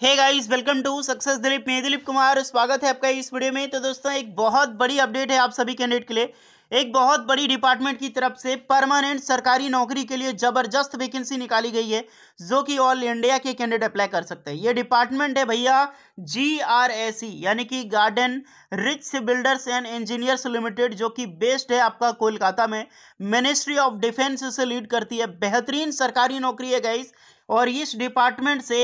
Hey guys welcome to success Dilip मैं दिलीप कुमार, स्वागत है आपका इस वीडियो में। तो दोस्तों, एक बहुत बड़ी अपडेट है आप सभी कैंडिडेट के लिए। एक बहुत बड़ी डिपार्टमेंट की तरफ़ से परमानेंट सरकारी नौकरी के लिए ज़बरदस्त वैकेंसी निकाली गई है, जो कि ऑल इंडिया के कैंडिडेट अप्लाई कर सकते हैं। ये डिपार्टमेंट है भैया जी आर एस सी यानी कि Garden Reach Builders and Engineers Limited जो कि बेस्ड है आपका कोलकाता में। मिनिस्ट्री ऑफ़ डिफेंस से लीड करती है। बेहतरीन सरकारी नौकरी है गाइस और इस डिपार्टमेंट से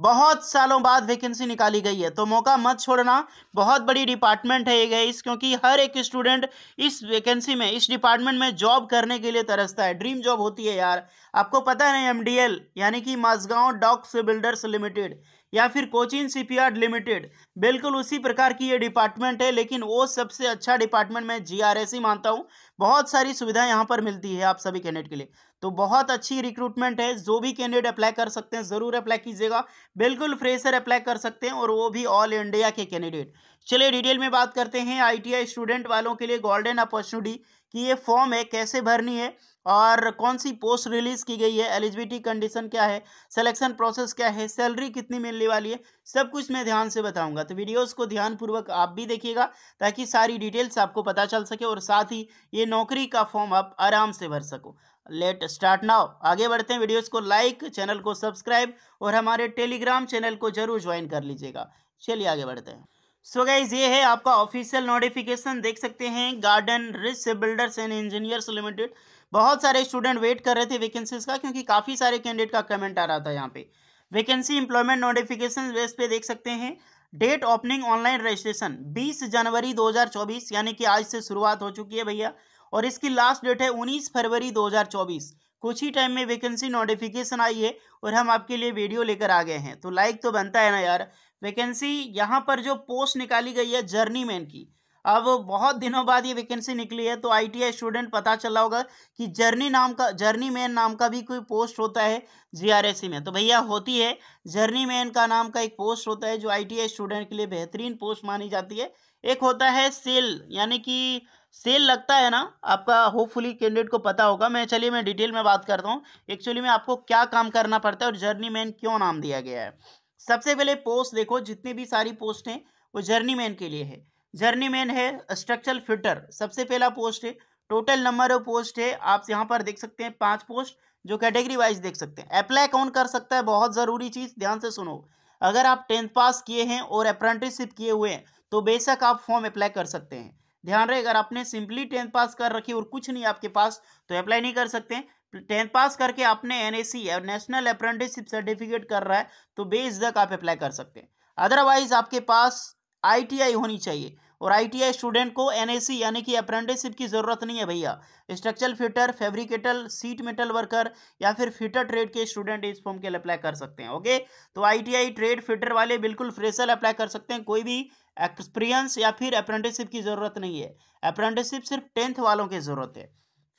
बहुत सालों बाद वैकेंसी निकाली गई है। तो मौका मत छोड़ना। बहुत बड़ी डिपार्टमेंट है ये गाइस क्योंकि हर एक स्टूडेंट इस वैकेंसी में, इस डिपार्टमेंट में जॉब करने के लिए तरसता है। ड्रीम जॉब होती है यार। आपको पता है एमडीएल यानी कि माजगांव डॉक्स बिल्डर्स लिमिटेड, या फिर कोचिन सीपीआर लिमिटेड, बिल्कुल उसी प्रकार की ये डिपार्टमेंट है, लेकिन वो सबसे अच्छा डिपार्टमेंट मैं जीआरएस मानता हूँ। बहुत सारी सुविधाएँ यहाँ पर मिलती है आप सभी कैंडिडेट के लिए। तो बहुत अच्छी रिक्रूटमेंट है। जो भी कैंडिडेट अप्लाई कर सकते हैं, ज़रूर अप्लाई कीजिएगा। बिल्कुल फ्रेशर अप्लाई कर सकते हैं और वो भी ऑल इंडिया के कैंडिडेट। चलिए डिटेल में बात करते हैं आईटीआई स्टूडेंट वालों के लिए गोल्डन अपॉर्चुनिटी कि ये फॉर्म है, कैसे भरनी है और कौन सी पोस्ट रिलीज़ की गई है एलिजिबिलिटी कंडीशन क्या है सिलेक्शन प्रोसेस क्या है सैलरी कितनी मिलने वाली है, सब कुछ मैं ध्यान से बताऊँगा। तो वीडियोस को ध्यानपूर्वक आप भी देखिएगा ताकि सारी डिटेल्स आपको पता चल सके और साथ ही ये नौकरी का फॉर्म आप आराम से भर सको। Let start now. आगे बढ़ते हैं वीडियोस को लाइक, चैनल को सब्सक्राइब और हमारे टेलीग्राम चैनल को ज़रूर ज्वाइन कर लीजिएगा। चलिए आगे बढ़ते हैं। सो so गाइज़ ये है आपका ऑफिशियल नोटिफिकेशन। देख सकते हैं, Garden Reach Builders and Engineers Limited. बहुत सारे स्टूडेंट वेट कर रहे थे वैकेंसीज का, क्योंकि काफ़ी सारे कैंडिडेट का कमेंट आ रहा था यहाँ पे। वैकेंसी इंप्लॉयमेंट नोटिफिकेशन बेस पे देख सकते हैं, डेट ओपनिंग ऑनलाइन रजिस्ट्रेशन 20 जनवरी 2024 यानी कि आज से शुरुआत हो चुकी है भैया। और इसकी लास्ट डेट है 19 फरवरी 2024 कुछ ही टाइम में वैकेंसी नोटिफिकेशन आई है और हम आपके लिए वीडियो लेकर आ गए हैं। तो लाइक तो बनता है ना यार। वैकेंसी यहाँ पर जो पोस्ट निकाली गई है जर्नी मैन की, अब बहुत दिनों बाद ये वैकेंसी निकली है तो आईटीआई स्टूडेंट पता चला होगा कि जर्नी नाम का जर्नी मैन नाम का भी कोई पोस्ट होता है जीआरएससी में। तो भैया होती है जर्नी मैन का नाम का एक पोस्ट होता है जो आईटीआई स्टूडेंट के लिए बेहतरीन पोस्ट मानी जाती है। एक होता है सेल यानी कि सेल लगता है ना, आपका होपफुली कैंडिडेट को पता होगा। मैं, चलिए मैं डिटेल में बात करता हूँ। एक्चुअली में आपको क्या काम करना पड़ता है और जर्नी मैन क्यों नाम दिया गया है? सबसे पहले पोस्ट देखो, जितनी भी सारी पोस्ट हैं, वो जर्नी मैन के लिए है। जर्नी मैन है स्ट्रक्चरल फिटर सबसे पहला पोस्ट है। टोटल नंबर ऑफ़ पोस्ट है। आप यहाँ पर देख सकते हैं पाँच पोस्ट जो कैटेगरी वाइज देख सकते हैं। अप्लाई कौन कर सकता है? बहुत ज़रूरी चीज़, ध्यान से सुनो। अगर आप टेंथ पास किए हैं और अप्रेंटिसशिप किए हुए हैं तो बेशक आप फॉर्म अप्लाई कर सकते हैं। ध्यान रहे, अगर आपने सिंपली टेंथ पास कर रखी और कुछ नहीं आपके पास तो अप्लाई नहीं कर सकते। टेंथ पास करके आपने N S national apprenticeship certificate कर रहा है तो बेस तक आप अप्लाई कर सकते हैं। अदरवाइज़ आपके पास आईटीआई होनी चाहिए और आईटीआई स्टूडेंट को एनएससी यानी कि अप्रेंटिसशिप की ज़रूरत नहीं है भैया। Structural fitter fabricator sheet metal worker या फिर फिटर ट्रेड के स्टूडेंट इस फॉर्म के लिए अप्लाई कर सकते हैं ओके तो आईटीआई ट्रेड फिटर वाले बिल्कुल फ्रेशर अप्लाई कर सकते हैं, कोई भी एक्सपीरियंस या फिर अप्रेंटिसशिप की ज़रूरत नहीं है। अप्रेंटिसशिप सिर्फ़ टेंथ वालों की ज़रूरत है।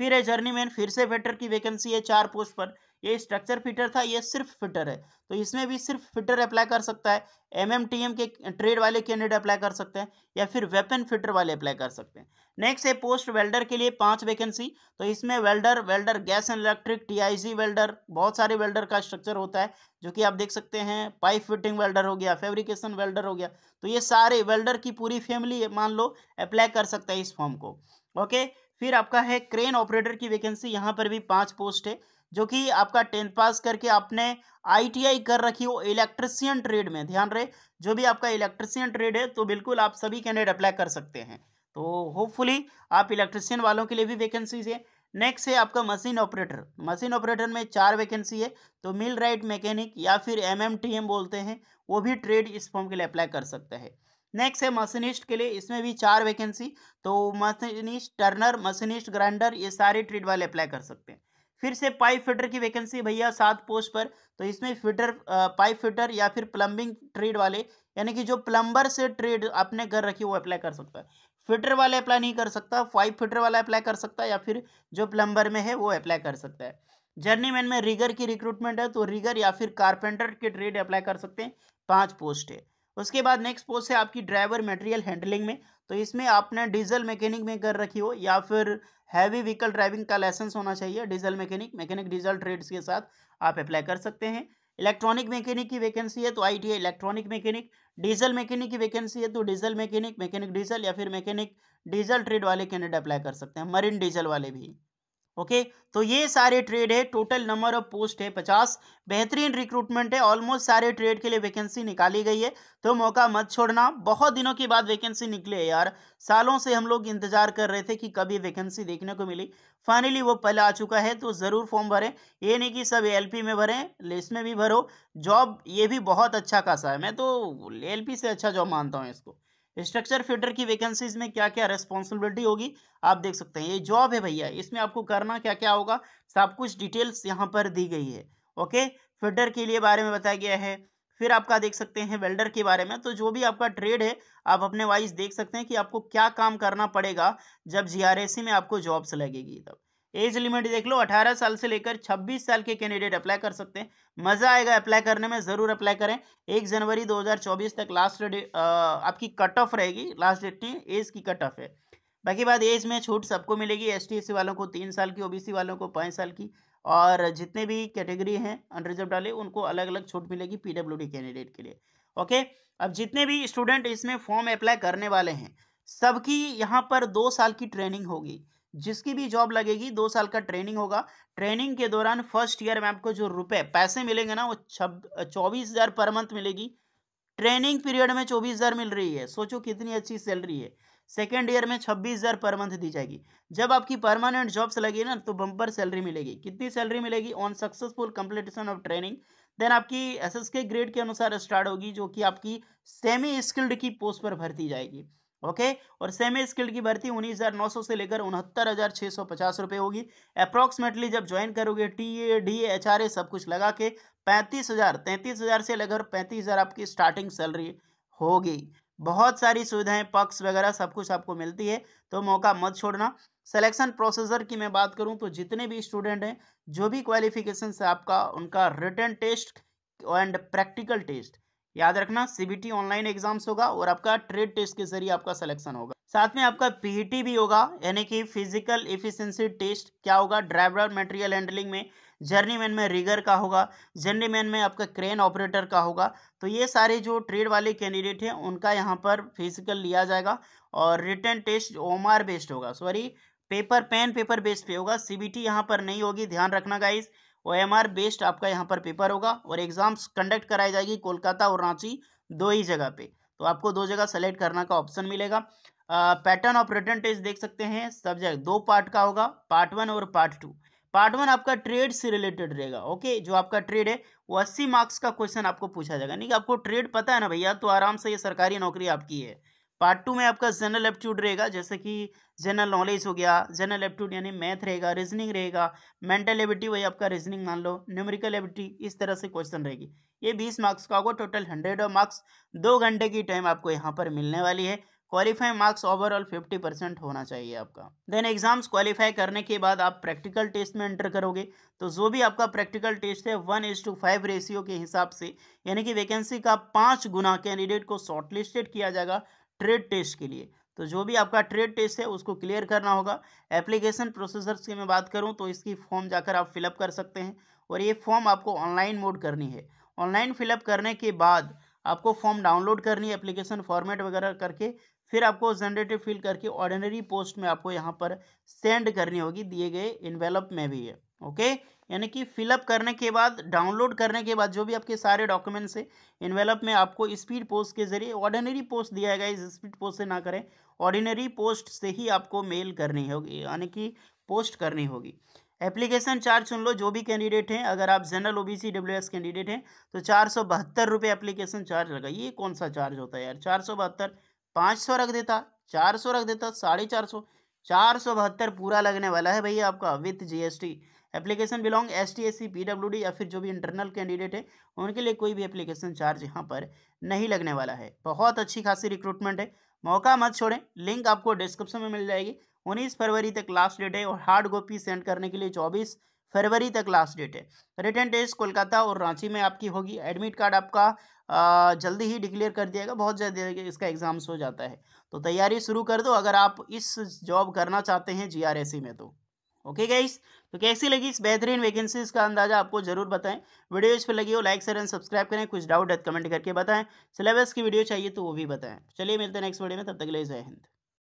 फिर है जर्नी मैन फिर से वेटर की वैकेंसी है चार पोस्ट पर। ये स्ट्रक्चर फिटर था, ये सिर्फ़ फिटर है। तो इसमें भी सिर्फ़ फिटर अप्लाई कर सकता है एम एम टी एम के ट्रेड वाले कैंडिडेट अप्लाई कर सकते हैं, या फिर वेपन फिटर वाले अप्लाई कर सकते हैं। नेक्स्ट है पोस्ट वेल्डर के लिए पाँच वैकेंसी तो इसमें welder welder gas and electric TIG welder बहुत सारे वेल्डर का स्ट्रक्चर होता है, जो कि आप देख सकते हैं पाइप फिटिंग वेल्डर हो गया फेब्रिकेशन वेल्डर हो गया तो ये सारे वेल्डर की पूरी फैमिली मान लो अप्लाई कर सकता है इस फॉर्म को। ओके फिर आपका है क्रेन ऑपरेटर की वैकेंसी यहाँ पर भी पाँच पोस्ट है, जो कि आपका टेंथ पास करके आपने आईटीआई कर रखी हो इलेक्ट्रिशियन ट्रेड में। ध्यान रहे, जो भी आपका इलेक्ट्रिशियन ट्रेड है तो बिल्कुल आप सभी कैंडिडेट अप्लाई कर सकते हैं। तो होपफुली आप इलेक्ट्रिशियन वालों के लिए भी वैकेंसीज है। नेक्स्ट है आपका मशीन ऑपरेटर मशीन ऑपरेटर में चार वैकेंसी है तो मिल राइट मैकेनिक या फिर एम एम टी एम बोलते हैं, वो भी ट्रेड इस फॉर्म के लिए अप्लाई कर सकते हैं। नेक्स्ट है मशीनिस्ट के लिए, इसमें भी चार वैकेंसी तो मशीनिस्ट टर्नर मशीनिस्ट ग्राइंडर ये सारे ट्रेड वाले अप्लाई कर सकते हैं। फिर से पाइप फिटर की वैकेंसी भैया सात पोस्ट पर तो इसमें फिटर पाइप फिटर या फिर प्लम्बिंग ट्रेड वाले, यानी कि जो प्लम्बर से ट्रेड आपने कर रखी वो अप्लाई कर सकता है। फिटर वाले अप्लाई नहीं कर सकता पाइप फिटर वाला अप्लाई कर सकता है या फिर जो प्लम्बर में है वो अप्लाई कर सकता है। जर्नीमैन में रिगर की रिक्रूटमेंट है तो रिगर या फिर कारपेंटर के ट्रेड अप्लाई कर सकते हैं, पाँच पोस्ट है। उसके बाद नेक्स्ट पोस्ट है आपकी ड्राइवर मटेरियल हैंडलिंग में। तो इसमें आपने डीजल मैकेनिक में कर रखी हो या फिर हैवी व्हीकल ड्राइविंग का लाइसेंस होना चाहिए diesel mechanic mechanic diesel trades के साथ आप अप्लाई कर सकते हैं। इलेक्ट्रॉनिक मैकेनिक की वैकेंसी है तो आई इलेक्ट्रॉनिक मैकेनिक डीजल मैकेनिक की वैकेंसी है तो डीजल मैकेनिक मैकेनिक डीजल या फिर मैकेनिक डीजल ट्रेड वाले कैंडिडेट अप्लाई कर सकते हैं मरीन डीजल वाले भी। ओके? तो ये सारे ट्रेड है टोटल नंबर ऑफ़ पोस्ट है पचास। बेहतरीन रिक्रूटमेंट है ऑलमोस्ट सारे ट्रेड के लिए वैकेंसी निकाली गई है। तो मौका मत छोड़ना, बहुत दिनों के बाद वैकेंसी निकले है यार। सालों से हम लोग इंतज़ार कर रहे थे कि कभी वैकेंसी देखने को मिली। फाइनली वो पहले आ चुका है तो ज़रूर फॉर्म भरें। ये नहीं कि सब एलपी में भरें लिस्ट में भी भरो। जॉब ये भी बहुत अच्छा खासा है। मैं तो एलपी से अच्छा जॉब मानता हूँ इसको। स्ट्रक्चर फिटर की वैकेंसीज में क्या क्या रेस्पॉन्सिबिलिटी होगी? आप देख सकते हैं, ये जॉब है भैया, इसमें आपको करना क्या क्या होगा? सब कुछ डिटेल्स यहाँ पर दी गई है ओके फिटर के लिए बारे में बताया गया है, फिर आपका देख सकते हैं वेल्डर के बारे में तो जो भी आपका ट्रेड है, आप अपने वाइज देख सकते हैं कि आपको क्या काम करना पड़ेगा जब जीआरएसी में आपको जॉब्स लगेगी तब। एज लिमिट देख लो 18 साल से लेकर 26 साल के कैंडिडेट अप्लाई कर सकते हैं। मज़ा आएगा अप्लाई करने में, ज़रूर अप्लाई करें। एक जनवरी 2024 तक लास्ट आपकी कट ऑफ़ रहेगी लास्ट डेट नहीं, एज की कट ऑफ़ है। बाकी बात, एज में छूट सबको मिलेगी एस टी वालों को तीन साल की ओबीसी वालों को पाँच साल की, और जितने भी कैटेगरी हैं अनरिजर्व डाले उनको अलग अलग छूट मिलेगी पीडब्ल्यूडी कैंडिडेट के लिए। ओके अब जितने भी स्टूडेंट इसमें फॉर्म अप्लाई करने वाले हैं, सबकी यहाँ पर दो साल की ट्रेनिंग होगी। जिसकी भी जॉब लगेगी, दो साल का ट्रेनिंग होगा। ट्रेनिंग के दौरान फ़र्स्ट ईयर में आपको जो रुपए, पैसे मिलेंगे ना, वो छब, चौबीस हज़ार पर मंथ मिलेगी। ट्रेनिंग पीरियड में चौबीस हज़ार मिल रही है। सोचो कितनी अच्छी सैलरी है। सेकेंड ईयर में छब्बीस हज़ार पर मंथ दी जाएगी। जब आपकी परमानेंट जॉब्स लगी ना तो बम्पर सैलरी मिलेगी। कितनी सैलरी मिलेगी? On successful completion of training. Then आपकी एस ग्रेड के अनुसार स्टार्ट होगी, जो कि आपकी सेमी स्किल्ड की पोस्ट पर भर्ती जाएगी। ओके? और सेमी स्किल्ड की भर्ती उन्नीस हज़ार नौ सौ से लेकर उनहत्तर हज़ार छः सौ पचास रुपये होगी। अप्रॉक्सीमेटली जब ज्वाइन करोगे T A D H R A सब कुछ लगा के पैंतीस हज़ार, तैंतीस हज़ार से लेकर पैंतीस हज़ार आपकी स्टार्टिंग सैलरी होगी। बहुत सारी सुविधाएँ पक्स वगैरह सब कुछ आपको मिलती है तो मौका मत छोड़ना। सिलेक्शन प्रोसेसर की मैं बात करूँ तो जितने भी स्टूडेंट हैं, जो भी क्वालिफिकेशन से आपका, उनका written test and practical test याद रखना सीबीटी ऑनलाइन एग्ज़ाम्स होगा और आपका ट्रेड टेस्ट के ज़रिए आपका सिलेक्शन होगा। साथ में आपका पीईटी भी होगा, यानी कि फ़िज़िकल इफिशिएंसी टेस्ट क्या होगा? ड्राइवर मटेरियल हैंडलिंग में जर्नीमैन में रिगर का होगा जर्नीमैन में आपका क्रेन ऑपरेटर का होगा। तो ये सारे जो ट्रेड वाले कैंडिडेट हैं, उनका यहाँ पर फ़िज़िकल लिया जाएगा और रिटर्न टेस्ट ओमार बेस्ड होगा। Sorry paper pen paper based पे होगा। सीबीटी यहाँ पर नहीं होगी, ध्यान रखना guys O M R based आपका यहाँ पर पेपर होगा और एग्ज़ाम्स कंडक्ट कराई जाएगी कोलकाता और रांची दो ही जगह पे। तो आपको दो जगह सेलेक्ट करना का ऑप्शन मिलेगा। पैटर्न ऑफ़ रिटर्न टेस्ट देख सकते हैं सब्जेक्ट दो पार्ट का होगा पार्ट वन और पार्ट टू पार्ट वन आपका ट्रेड से रिलेटेड रहेगा ओके जो आपका ट्रेड है, वो अस्सी मार्क्स का क्वेश्चन आपको पूछा जाएगा। नहीं आपको ट्रेड पता है ना भैया तो आराम से ये सरकारी नौकरी आपकी है। पार्ट टू में आपका जनरल एप्टीट्यूड रहेगा, जैसे कि जनरल नॉलेज हो गया जनरल एप्टीट्यूड यानी मैथ रहेगा रीजनिंग रहेगा मेंटल एबिलिटी वही आपका रीजनिंग मान लो न्यूमेरिकल एबिलिटी इस तरह से क्वेश्चन रहेगी। ये बीस मार्क्स का होगा टोटल हंड्रेड ऑफ़ मार्क्स दो घंटे की टाइम आपको यहाँ पर मिलने वाली है। Qualify marks overall fifty percent होना चाहिए आपका। देन एग्ज़ाम्स क्वालिफाई करने के बाद आप प्रैक्टिकल टेस्ट में एंटर करोगे तो जो भी आपका प्रैक्टिकल टेस्ट है one is to five ratio के हिसाब से, यानी कि वैकेंसी का पाँच गुना कैंडिडेट को शॉर्टलिस्टेड किया जाएगा ट्रेड टेस्ट के लिए। तो जो भी आपका ट्रेड टेस्ट है, उसको क्लियर करना होगा। एप्लीकेशन प्रोसेसर्स की मैं बात करूँ तो इसकी फॉर्म जाकर आप फिलअप कर सकते हैं और ये फॉर्म आपको ऑनलाइन मोड करनी है। ऑनलाइन फिलअप करने के बाद आपको फॉर्म डाउनलोड करनी है, एप्लीकेशन फॉर्मेट वगैरह करके, फिर आपको जनरेटिव फिल करके ऑर्डिनरी पोस्ट में आपको यहाँ पर सेंड करनी होगी, दिए गए इन्वेलप में भी है ओके? यानी कि फिलअप करने के बाद, डाउनलोड करने के बाद जो भी आपके सारे डॉक्यूमेंट्स है इन्वेलप में आपको स्पीड पोस्ट के ज़रिए ऑर्डिनरी पोस्ट दिया गया इस स्पीड पोस्ट से ना करें। ऑर्डिनरी पोस्ट से ही आपको मेल करनी होगी, यानी कि पोस्ट करनी होगी। एप्लीकेशन चार्ज सुन लो, जो भी कैंडिडेट हैं, अगर आप जनरल ओबीसी डब्ल्यूएस कैंडिडेट हैं तो चार सौ बहत्तर रुपये एप्लीकेशन चार्ज लगा। ये कौन सा चार्ज होता है यार? चार सौ बहत्तर, पाँच सौ रख देता, चार सौ रख देता, साढ़े चार सौ। चार सौ बहत्तर पूरा लगने वाला है भैया आपका with GST application belong S T S C P W D या फिर जो भी इंटरनल कैंडिडेट है, उनके लिए कोई भी एप्लीकेशन चार्ज यहाँ पर नहीं लगने वाला है। बहुत अच्छी खासी रिक्रूटमेंट है। मौका मत छोड़ें। लिंक आपको डिस्क्रिप्शन में मिल जाएगी। उन्नीस फरवरी तक लास्ट डेट है और हार्ड कॉपी सेंड करने के लिए चौबीस फरवरी तक लास्ट डेट है। रिटर्न टेस्ट कोलकाता और रांची में आपकी होगी। एडमिट कार्ड आपका जल्दी ही डिक्लेयर कर दिएगा बहुत जल्दी इसका एग्ज़ाम्स हो जाता है। तो तैयारी शुरू कर दो। अगर आप इस जॉब करना चाहते हैं जीआरएसी में तो। ओके गाइस तो कैसी लगी इस बेहतरीन वैकेंसीज का अंदाज़ा आपको ज़रूर बताएँ। वीडियो इस पर लगी हो लाइक शेयर एंड सब्सक्राइब करें। कुछ डाउट है कमेंट करके बताएँ। सिलेबस की वीडियो चाहिए तो वो भी बताएँ। चलिए मिलते हैं नेक्स्ट वीडियो में, तब तक ले जय हिंद।